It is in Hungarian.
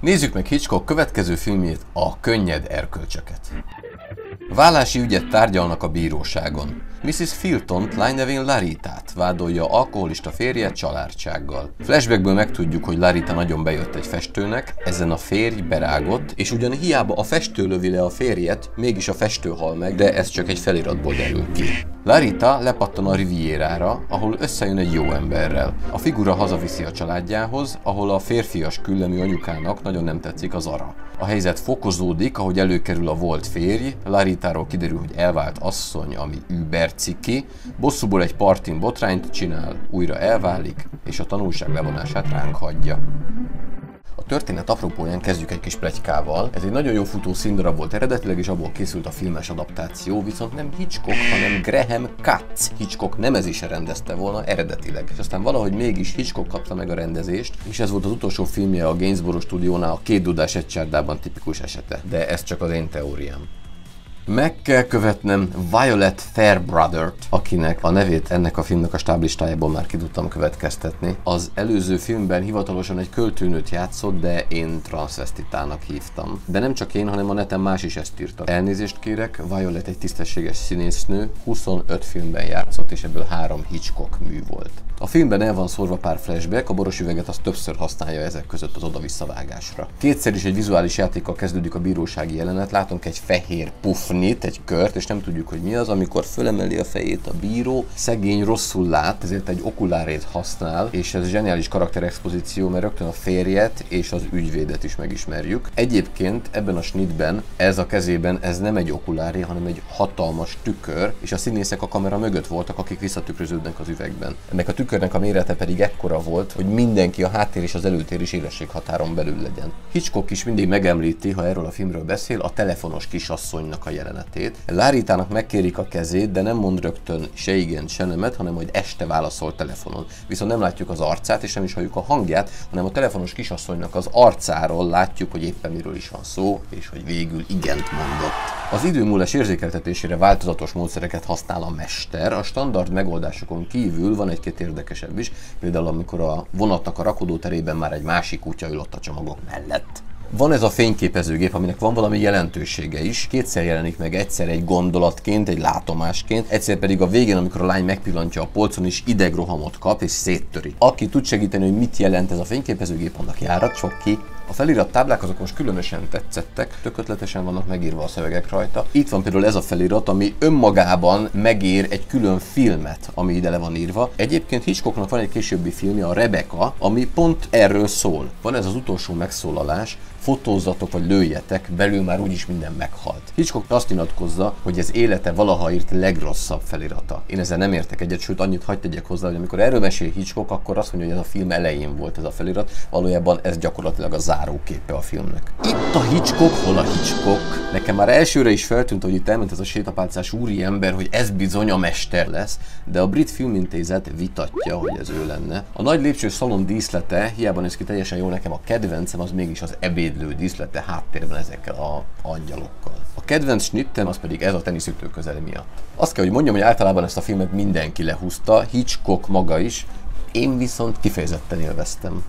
Nézzük meg Hitchcock következő filmjét, a Könnyed erkölcsöket. Vállási ügyet tárgyalnak a bíróságon. Mrs. Filton Lynevin Laritát vádolja alkoholista férje családsággal. Flashbackből megtudjuk, hogy Larita nagyon bejött egy festőnek, ezen a férj berágott, és ugyan hiába a festő lövi le a férjet, mégis a festő hal meg, de ez csak egy feliratból derül ki. Larita lepattan a Rivierára, ahol összejön egy jó emberrel. A figura hazaviszi a családjához, ahol a férfias küllemű anyukának nagyon nem tetszik az ara. A helyzet fokozódik, ahogy előkerül a volt férj, Laritáról kiderül, hogy elvált asszony, ami ciki, bosszúból egy partin botrányt csinál, újra elválik, és a tanulság levonását ránk hagyja. A történet apropóján kezdjük egy kis plegykával. Ez egy nagyon jó futó színdarab volt eredetileg, és abból készült a filmes adaptáció, viszont nem Hitchcock, hanem Graham Katz. Hitchcock nem ez is rendezte volna eredetileg. És aztán valahogy mégis Hitchcock kapta meg a rendezést, és ez volt az utolsó filmje a Gainsborough stúdiónál a két dudás egy csárdában tipikus esete. De ez csak az én teóriám. Meg kell követnem Violet Fairbrother-t, akinek a nevét ennek a filmnek a stáblistájából már ki tudtam következtetni. Az előző filmben hivatalosan egy költőnőt játszott, de én transvestitának hívtam. De nem csak én, hanem a neten más is ezt írta. Elnézést kérek, Violet egy tisztességes színésznő, 25 filmben játszott, és ebből három Hitchcock mű volt. A filmben el van szórva pár flashback, a boros üveget az többször használja ezek között az oda-visszavágásra. Kétszer is egy vizuális játékkal kezdődik a bírósági jelenet, látunk egy fehér pufnit, egy kört, és nem tudjuk, hogy mi az, amikor fölemeli a fejét a bíró, szegény rosszul lát, ezért egy okulárét használ, és ez zseniális karakterexpozíció, mert rögtön a férjet és az ügyvédet is megismerjük. Egyébként ebben a snitben, ez a kezében, ez nem egy okuláré, hanem egy hatalmas tükör, és a színészek a kamera mögött voltak, akik visszatükröződnek az üvegben. Ennek a tükörnek a mérete pedig ekkora volt, hogy mindenki a háttér és az előtér is élességhatáron belül legyen. Hitchcock is mindig megemlíti, ha erről a filmről beszél, a telefonos kisasszonynak a jelenetét. Láritának megkérik a kezét, de nem mond rögtön se igen, se nemet, hanem hogy este válaszol telefonon. Viszont nem látjuk az arcát, és nem is halljuk a hangját, hanem a telefonos kisasszonynak az arcáról látjuk, hogy éppen miről is van szó, és hogy végül igent mondott. Az időmúlás érzékeltetésére változatos módszereket használ a mester, a standard megoldásokon kívül van egy-két érdekesebb is, például amikor a vonatnak a rakodóterében már egy másik kutya ülött a csomagok mellett. Van ez a fényképezőgép, aminek van valami jelentősége is. Kétszer jelenik meg egyszer egy gondolatként, egy látomásként, egyszer pedig a végén, amikor a lány megpillantja a polcon, is idegrohamot kap és széttöri. Aki tud segíteni, hogy mit jelent ez a fényképezőgép, annak járat sok ki. A felirat táblák azok most különösen tetszettek, tök ötletesen vannak megírva a szövegek rajta. Itt van például ez a felirat, ami önmagában megér egy külön filmet, ami ide le van írva. Egyébként Hitchcocknak van egy későbbi filmje, a Rebecca, ami pont erről szól. Van ez az utolsó megszólalás, fotózzatok vagy lőjetek, belül már úgyis minden meghalt. Hitchcock azt nyilatkozza, hogy ez élete valaha írt legrosszabb felirata. Én ezzel nem értek egyet, sőt annyit hagyd tegyek hozzá, hogy amikor erről mesél Hitchcock, akkor azt mondja, hogy ez a film elején volt ez a felirat, valójában ez gyakorlatilag a záróképe a filmnek. Itt a Hitchcock, hol a Hitchcock? Nekem már elsőre is feltűnt, hogy itt elment ez a sétapálcás úri ember, hogy ez bizony a mester lesz, de a Brit Filmintézet vitatja, hogy ez ő lenne. A nagy lépcső szalon díszlete, hiába néz ki teljesen jó nekem, a kedvencem az mégis az ebédlő díszlete háttérben ezekkel a angyalokkal. A kedvenc snittem az pedig ez a teniszütő közeli miatt. Azt kell, hogy mondjam, hogy általában ezt a filmet mindenki lehúzta, Hitchcock maga is, én viszont kifejezetten élveztem.